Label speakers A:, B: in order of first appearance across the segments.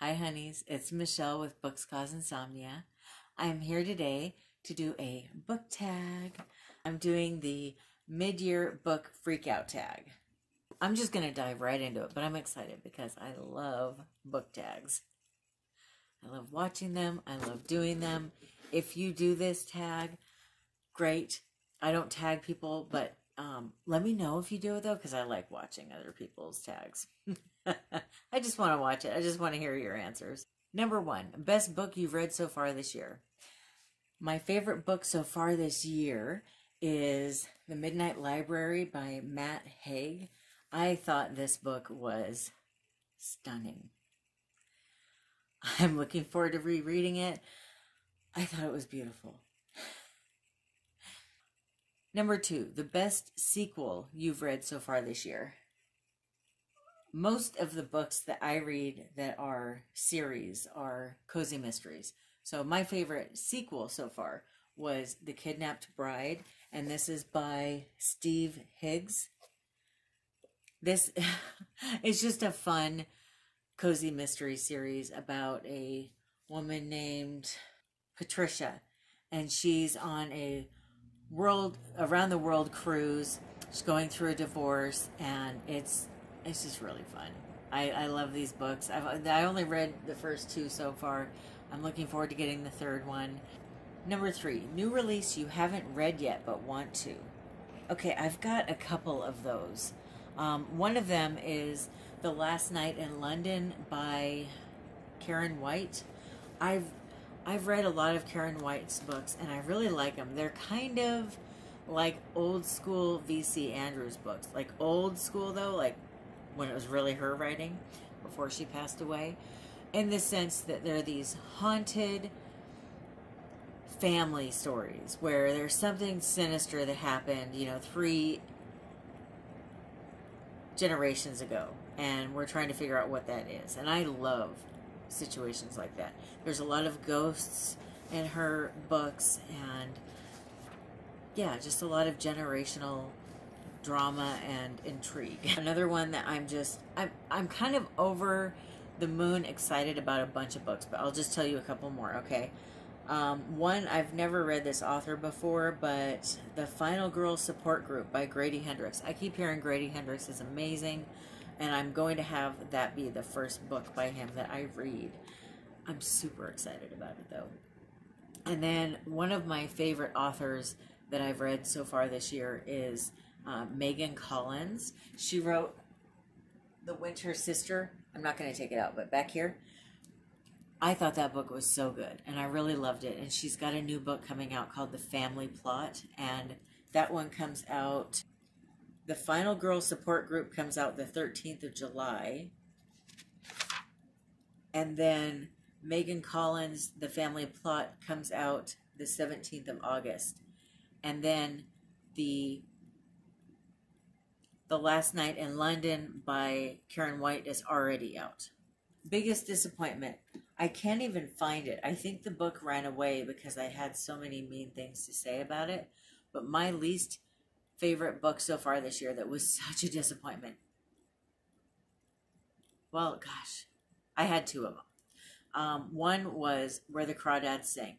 A: Hi, honeys. It's Michelle with Books Cause Insomnia. I'm here today to do a book tag. I'm doing the mid year book freakout tag. I'm just going to dive right into it, but I'm excited because I love book tags. I love watching them, I love doing them. If you do this tag, great. I don't tag people, but um, let me know if you do it though, because I like watching other people's tags. I just want to watch it. I just want to hear your answers. Number one, best book you've read so far this year. My favorite book so far this year is The Midnight Library by Matt Haig. I thought this book was stunning. I'm looking forward to rereading it. I thought it was beautiful. Number two, the best sequel you've read so far this year. Most of the books that I read that are series are cozy mysteries. So my favorite sequel so far was The Kidnapped Bride, and this is by Steve Higgs. This is just a fun cozy mystery series about a woman named Patricia, and she's on a world around the world cruise. She's going through a divorce, and it's it's just really fun. I, I love these books. I've I only read the first two so far. I'm looking forward to getting the third one. Number three, new release you haven't read yet but want to. Okay, I've got a couple of those. Um, one of them is The Last Night in London by Karen White. I've I've read a lot of Karen White's books and I really like them. They're kind of like old school VC Andrews books. Like old school though, like when it was really her writing before she passed away. In the sense that they're these haunted family stories where there's something sinister that happened, you know, three generations ago. And we're trying to figure out what that is. And I love situations like that. There's a lot of ghosts in her books and yeah, just a lot of generational drama and intrigue. Another one that I'm just I'm I'm kind of over the moon excited about a bunch of books, but I'll just tell you a couple more, okay? Um, one, I've never read this author before, but The Final Girl Support Group by Grady Hendrix. I keep hearing Grady Hendrix is amazing and I'm going to have that be the first book by him that I read. I'm super excited about it though. And then one of my favorite authors that I've read so far this year is uh, Megan Collins. She wrote The Winter Sister. I'm not going to take it out, but back here. I thought that book was so good and I really loved it. And she's got a new book coming out called The Family Plot. And that one comes out the final girl support group comes out the 13th of July. And then Megan Collins, The Family Plot, comes out the 17th of August. And then the The Last Night in London by Karen White is already out. Biggest disappointment. I can't even find it. I think the book ran away because I had so many mean things to say about it. But my least favorite book so far this year that was such a disappointment. Well, gosh, I had two of them. Um, one was Where the Crawdads Sing.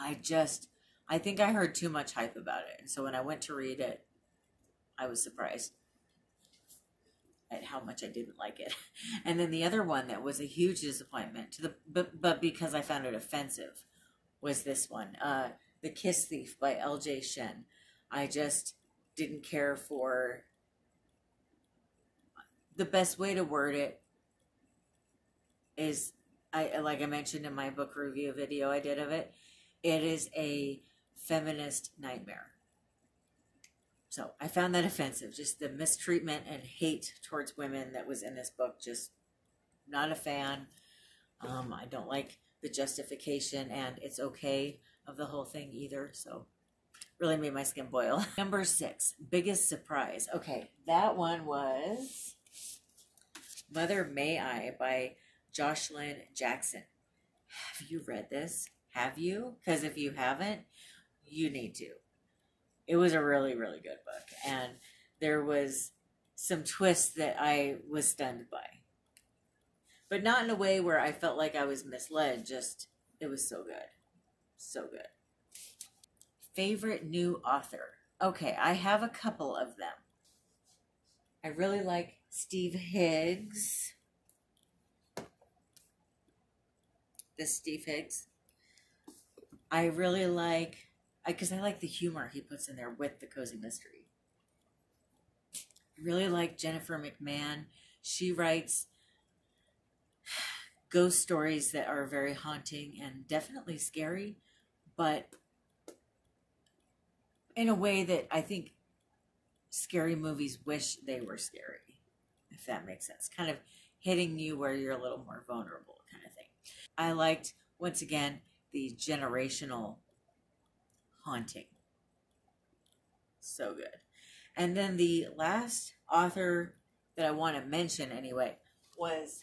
A: I just, I think I heard too much hype about it. And so when I went to read it, I was surprised at how much I didn't like it. And then the other one that was a huge disappointment to the but but because I found it offensive was this one, uh, The Kiss Thief by L.J. Shen. I just didn't care for the best way to word it is I like I mentioned in my book review video I did of it, it is a feminist nightmare. So I found that offensive. Just the mistreatment and hate towards women that was in this book. Just not a fan. Um, I don't like the justification and it's okay of the whole thing either. So really made my skin boil. Number six, biggest surprise. Okay, that one was Mother May I by Joshilyn Jackson. Have you read this? Have you? Because if you haven't, you need to. It was a really, really good book. And there was some twists that I was stunned by. but not in a way where I felt like I was misled. Just, it was so good. So good. Favorite new author? Okay, I have a couple of them. I really like Steve Higgs. This Steve Higgs. I really like, because I, I like the humor he puts in there with the cozy mystery. I really like Jennifer McMahon. She writes ghost stories that are very haunting and definitely scary, but in a way that I think scary movies wish they were scary, if that makes sense. Kind of hitting you where you're a little more vulnerable, kind of thing. I liked, once again, the generational haunting. So good. And then the last author that I want to mention, anyway, was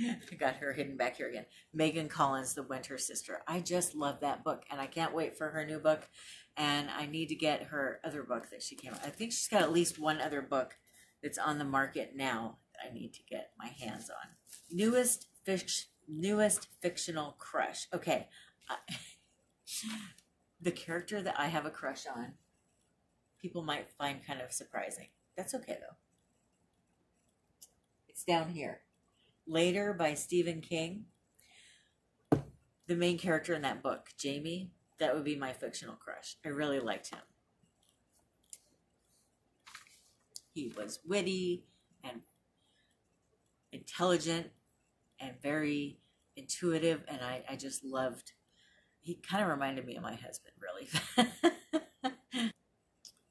A: I got her hidden back here again. Megan Collins, The Winter Sister. I just love that book, and I can't wait for her new book. And I need to get her other book that she came out. I think she's got at least one other book that's on the market now that I need to get my hands on. Newest fish, newest fictional crush. Okay, the character that I have a crush on, people might find kind of surprising. That's okay though. It's down here. Later by Stephen King. The main character in that book, Jamie, that would be my fictional crush. I really liked him. He was witty and intelligent and very intuitive, and I, I just loved. He kind of reminded me of my husband, really.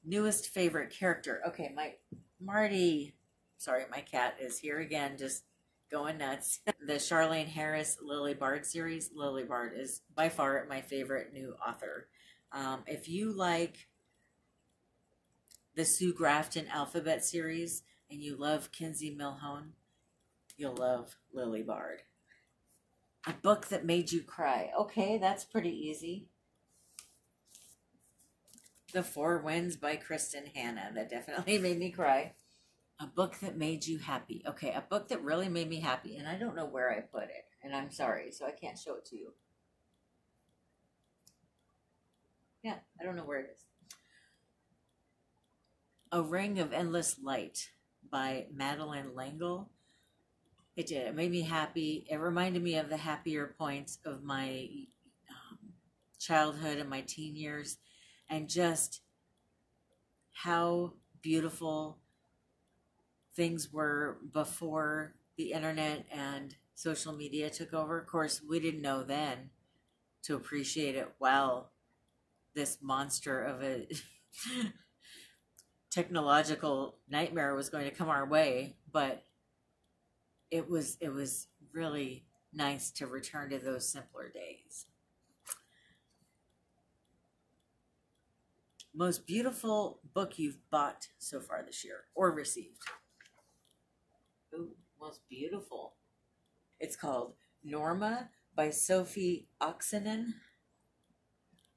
A: Newest favorite character. Okay, my Marty. Sorry, my cat is here again, just going nuts. the Charlaine Harris Lily Bard series. Lily Bard is by far my favorite new author. Um, if you like the Sue Grafton Alphabet series and you love Kinsey Millhone, you'll love Lily Bard. A book that made you cry. Okay, that's pretty easy. The Four Winds by Kristin Hannah. That definitely made me cry. A book that made you happy. Okay, a book that really made me happy, and I don't know where I put it, and I'm sorry, so I can't show it to you. Yeah, I don't know where it is. A Ring of Endless Light by Madeleine L'Engle. It did. It made me happy. It reminded me of the happier points of my um, childhood and my teen years, and just how beautiful things were before the internet and social media took over. Of course, we didn't know then to appreciate it well. This monster of a technological nightmare was going to come our way, but it was it was really nice to return to those simpler days. Most beautiful book you've bought so far this year or received? Ooh, most beautiful. It's called Norma by Sofi Oksanen.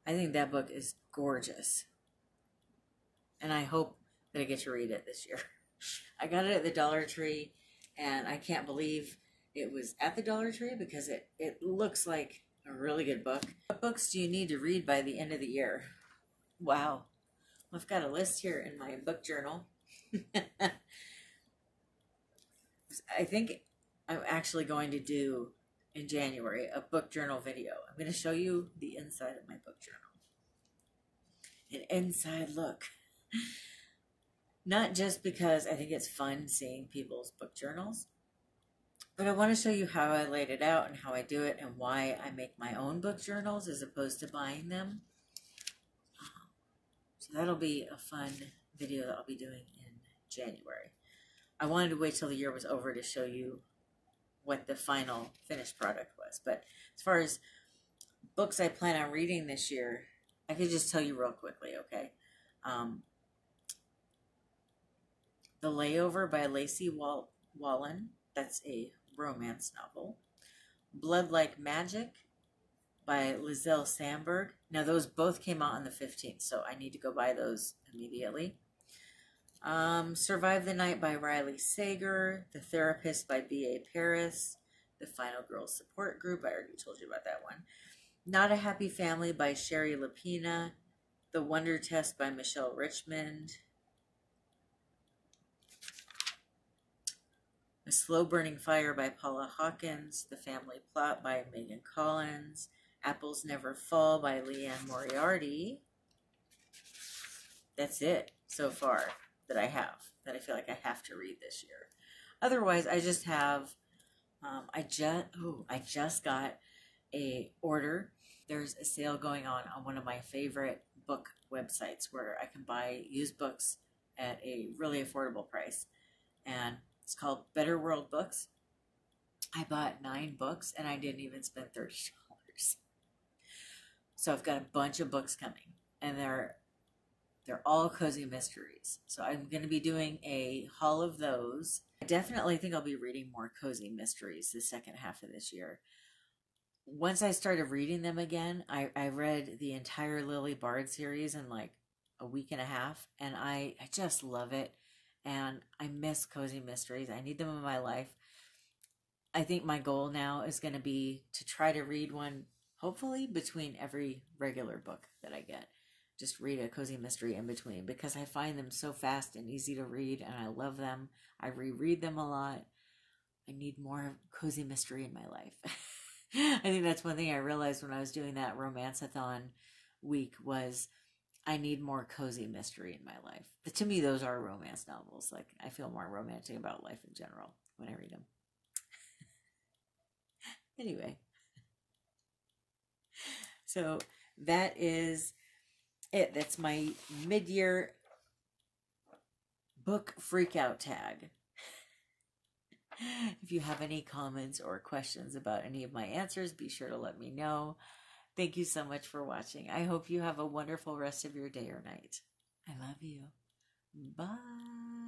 A: I think that book is gorgeous. And I hope that I get to read it this year. I got it at the Dollar Tree, and I can't believe it was at the Dollar Tree because it, it looks like a really good book. What books do you need to read by the end of the year? Wow. I've got a list here in my book journal. I think I'm actually going to do in January a book journal video. I'm going to show you the inside of my book journal. An inside look. Not just because I think it's fun seeing people's book journals, but I want to show you how I laid it out and how I do it and why I make my own book journals as opposed to buying them. Uh-huh. So that'll be a fun video that I'll be doing in January. I wanted to wait till the year was over to show you what the final finished product was. But as far as books I plan on reading this year, I could just tell you real quickly, okay? Um, the Layover by Lacey Wall- Wallen. That's a romance novel. Blood Like Magic by Liselle Sandberg. Now, those both came out on the 15th, so I need to go buy those immediately. Um, Survive the Night by Riley Sager, The Therapist by B.A. Paris, The Final Girl Support Group. I already told you about that one. Not a Happy Family by Shari Lapena. The Wonder Test by Michelle Richmond. A Slow Burning Fire by Paula Hawkins. The Family Plot by Megan Collins. Apples Never Fall by Liane Moriarty. That's it so far that I have, that I feel like I have to read this year. Otherwise, I just have, um, I just, oh, I just got a order. There's a sale going on on one of my favorite book websites where I can buy used books at a really affordable price. And it's called Better World Books. I bought nine books and I didn't even spend $30. So I've got a bunch of books coming and they're they're all cozy mysteries. So I'm going to be doing a haul of those. I definitely think I'll be reading more cozy mysteries the second half of this year. Once I started reading them again, I, I read the entire Lily Bard series in like a week and a half, and I, I just love it. And I miss cozy mysteries. I need them in my life. I think my goal now is going to be to try to read one, hopefully, between every regular book that I get just read a cozy mystery in between because I find them so fast and easy to read and I love them. I reread them a lot. I need more cozy mystery in my life. I think that's one thing I realized when I was doing that romanceathon week was I need more cozy mystery in my life. But to me, those are romance novels. Like I feel more romantic about life in general when I read them. anyway, so that is it. That's my mid year book freakout tag. if you have any comments or questions about any of my answers, be sure to let me know. Thank you so much for watching. I hope you have a wonderful rest of your day or night. I love you. Bye.